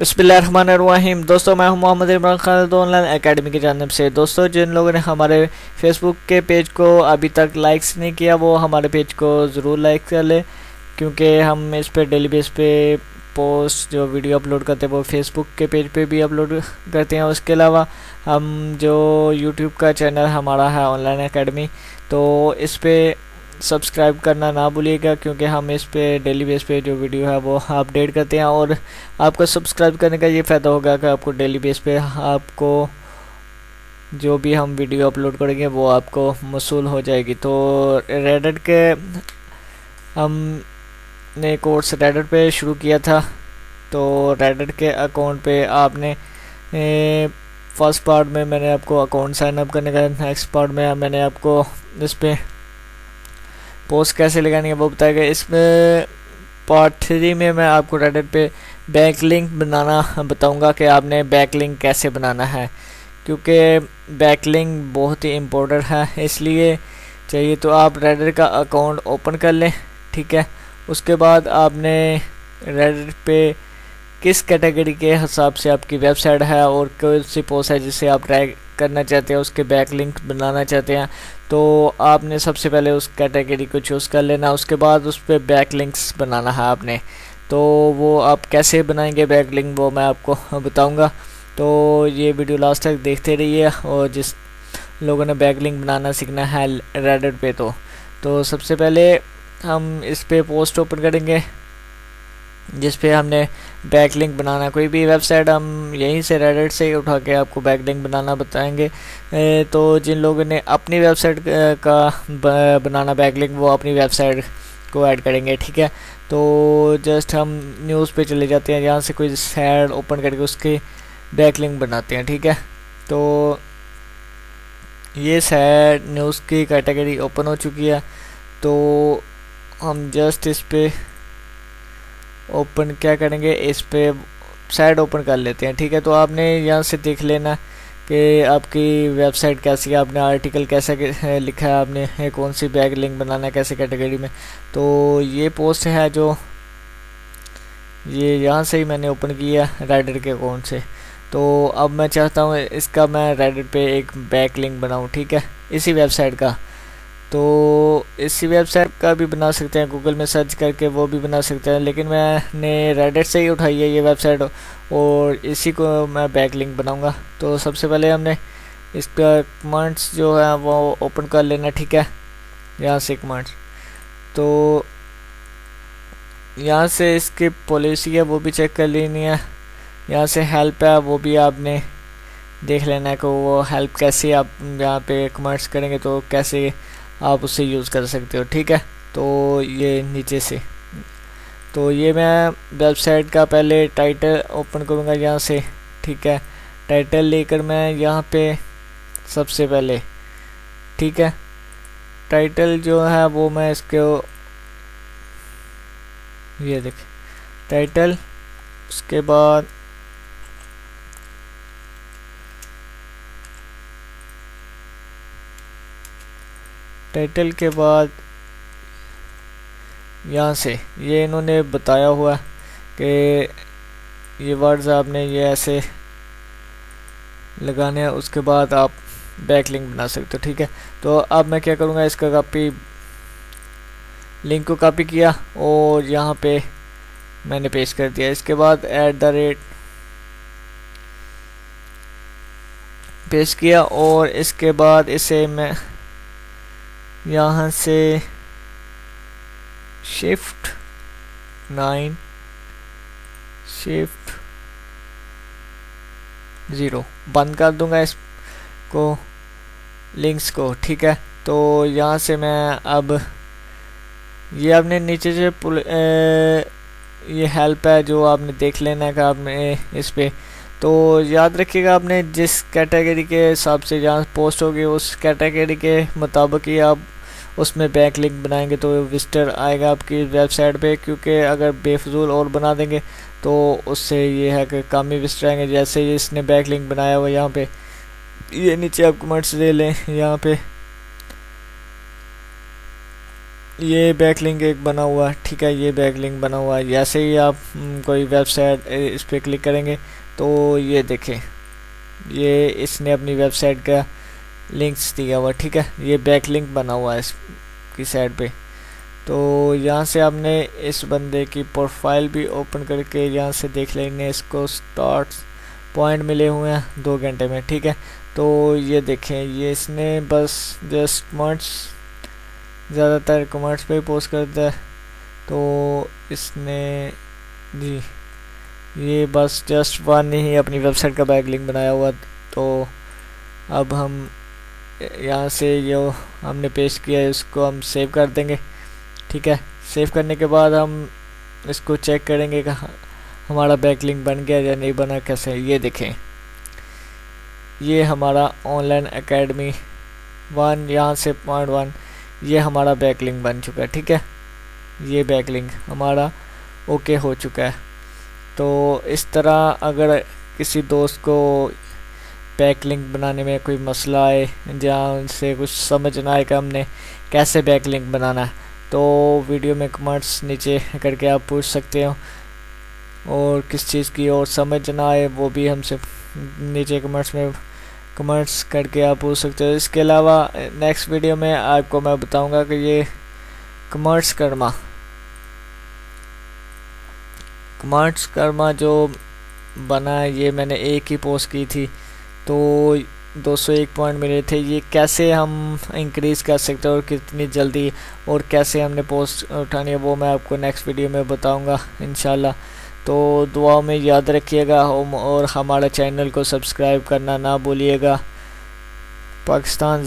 बसमीम दोस्तों, मैं हूँ मोहम्मद इमरान खान ऑनलाइन एकेडमी की जानब से। दोस्तों, जिन लोगों ने हमारे फेसबुक के पेज को अभी तक लाइक्स नहीं किया, वो हमारे पेज को ज़रूर लाइक कर ले, क्योंकि हम इस पर डेली बेस पे पोस्ट जो वीडियो अपलोड करते हैं, वो फेसबुक के पेज पे भी अपलोड करते हैं। उसके अलावा, हम जो यूट्यूब का चैनल हमारा है ऑनलाइन अकेडमी तो इस पर सब्सक्राइब करना ना भूलिएगा, क्योंकि हम इस पे डेली बेस पे जो वीडियो है वो अपडेट करते हैं और आपको सब्सक्राइब करने का ये फ़ायदा होगा कि आपको डेली बेस पे आपको जो भी हम वीडियो अपलोड करेंगे वो आपको मसूल हो जाएगी। तो रेडट के हम ने कोर्स रेडट पे शुरू किया था तो रेडट के अकाउंट पे आपने फ़र्स्ट पार्ट में मैंने आपको अकाउंट साइन अप करने का नेक्स्ट पार्ट में मैंने आपको इस पर पोस्ट कैसे लगानी है वो बताएगा इसमें पार्ट थ्री में मैं आपको रेडिट पे बैक लिंक बनाना बताऊँगा कि आपने बैक लिंक कैसे बनाना है, क्योंकि बैक लिंक बहुत ही इम्पोर्टेंट है, इसलिए चाहिए तो आप रेडिट का अकाउंट ओपन कर लें, ठीक है? उसके बाद आपने रेडिट पे किस कैटेगरी के हिसाब से आपकी वेबसाइट है और कौन सी पोस्ट है जिसे आप करना चाहते हैं, उसके बैक लिंक बनाना चाहते हैं तो आपने सबसे पहले उस कैटेगरी को चूज़ कर लेना, उसके बाद उस पर बैक लिंक्स बनाना है आपने। तो वो आप कैसे बनाएँगे बैक लिंक वो मैं आपको बताऊँगा। तो ये वीडियो लास्ट तक देखते रहिए और जिस लोगों ने बैक लिंक बनाना सीखना है रेडिट पे तो। तो सबसे पहले हम इस पर पोस्ट ओपन करेंगे। जिस पे हमने बैक लिंक बनाना कोई भी वेबसाइट हम यहीं से रेडिट से उठा के आपको बैक लिंक बनाना बताएँगे। तो जिन लोगों ने अपनी वेबसाइट का बनाना बैक लिंक वो अपनी वेबसाइट को ऐड करेंगे, ठीक है? तो जस्ट हम न्यूज़ पे चले जाते हैं। जहाँ से कोई सैड ओपन करके उसके बैक लिंक बनाते हैं, ठीक है? तो ये सैड न्यूज़ की कैटेगरी ओपन हो चुकी है। तो हम जस्ट इस पर ओपन क्या करेंगे, इस पर साइड ओपन कर लेते हैं, ठीक है? तो आपने यहाँ से देख लेना कि आपकी वेबसाइट कैसी है, आपने आर्टिकल कैसा लिखा है, आपने कौन सी बैग लिंक बनाना है, कैसे कैटेगरी में। तो ये पोस्ट है जो, ये यहाँ से ही मैंने ओपन किया राइडर के अकाउंट से। तो अब मैं चाहता हूँ इसका मैं राइडर पे एक बैक लिंक बनाऊँ, ठीक है? इसी वेबसाइट का। तो इसी वेबसाइट का भी बना सकते हैं गूगल में सर्च करके वो भी बना सकते हैं, लेकिन मैंने रेडिट से ही उठाई है ये वेबसाइट और इसी को मैं बैक लिंक बनाऊँगा। तो सबसे पहले हमने इसका कमांड्स जो है वो ओपन कर लेना, ठीक है? यहाँ से कमांड्स तो यहाँ से इसकी पॉलिसी है, वो भी चेक कर लेनी है। यहाँ से हेल्प है, वो भी आपने देख लेना है कि वो हेल्प कैसे आप यहाँ पे कमेंट्स करेंगे तो कैसे आप उसे यूज़ कर सकते हो, ठीक है? तो ये नीचे से। तो ये मैं वेबसाइट का पहले टाइटल ओपन करूँगा यहाँ से, ठीक है? टाइटल लेकर मैं यहाँ पे सबसे पहले, ठीक है? टाइटल जो है वो मैं इसके, ये देख। टाइटल उसके बाद टाइटल के बाद यहाँ से ये इन्होंने बताया हुआ कि ये वर्ड्स आपने ये ऐसे लगाने हैं, उसके बाद आप बैक लिंक बना सकते हो, ठीक है? तो अब मैं क्या करूँगा, इसका कॉपी लिंक को कॉपी किया और यहाँ पे मैंने पेश कर दिया। इसके बाद ऐट द रेट पेश किया और इसके बाद इसे मैं यहाँ से शिफ्ट नाइन शिफ्ट ज़ीरो बंद कर दूँगा इसको लिंक्स को ठीक है? तो यहाँ से मैं अब ये आपने नीचे से ए, ये हेल्प है जो आपने देख लेना है कि आपने इस पर तो याद रखिएगा आपने जिस कैटेगरी के हिसाब से जहाँ पोस्ट होगी उस कैटेगरी के मुताबिक ही आप उसमें बैक लिंक बनाएँगे तो विजिटर आएगा आपकी वेबसाइट पे क्योंकि अगर बेफजूल और बना देंगे तो उससे ये है कि कम ही विजिटर आएँगे। जैसे ही इसने बैक लिंक बनाया हुआ यहाँ पे ये नीचे आप कमेंट्स दे लें यहाँ पे। ये बैक लिंक एक बना हुआ ठीक है ये बैक लिंक बना हुआ। है जैसे ही आप हम्म, कोई वेबसाइट इस पर क्लिक करेंगे तो ये देखें, ये इसने अपनी वेबसाइट का लिंक्स दिया हुआ, ठीक है? ये बैक लिंक बना हुआ है इसकी साइड पे। तो यहाँ से आपने इस बंदे की प्रोफ़ाइल भी ओपन करके यहाँ से देख लेंगे, इसको स्टार्ट पॉइंट मिले हुए हैं दो घंटे में, ठीक है? तो ये देखें, ये इसने बस जस्ट कमेंट्स ज़्यादातर कमेंट्स पे पोस्ट करता है। तो इसने, जी। ये बस जस्ट वन ने ही अपनी वेबसाइट का बैक लिंक बनाया हुआ तो अब हम यहाँ से जो हमने पेश किया है उसको हम सेव कर देंगे, ठीक है? सेव करने के बाद हम इसको चेक करेंगे कि हमारा बैकलिंक बन गया या नहीं बना, कैसे? ये देखें। ये हमारा ऑनलाइन एकेडमी वन यहाँ से पॉइंट वन ये हमारा बैकलिंक बन चुका है, ठीक है? ये बैकलिंक हमारा ओके हो चुका है। तो इस तरह अगर किसी दोस्त को बैक लिंक बनाने में कोई मसला आए या उनसे कुछ समझ ना आए कि हमने कैसे बैकलिंक बनाना है तो वीडियो में कमेंट्स नीचे करके आप पूछ सकते हो। और किस चीज़ की और समझ ना आए, वो भी हमसे नीचे कमेंट्स में, कमेंट्स करके आप पूछ सकते हो। इसके अलावा, नेक्स्ट वीडियो में आपको मैं बताऊँगा कि ये कमर्स कर्मा कमर्स कर्मा जो बना है, ये मैंने एक ही पोस्ट की थी तो 201 पॉइंट मिले थे। ये कैसे हम इंक्रीज़ कर सकते हैं और कितनी जल्दी और कैसे हमने पोस्ट उठानी है, वो मैं आपको नेक्स्ट वीडियो में बताऊँगा इन तो दुआ में याद रखिएगा और हमारे चैनल को सब्सक्राइब करना ना भूलिएगा। पाकिस्तान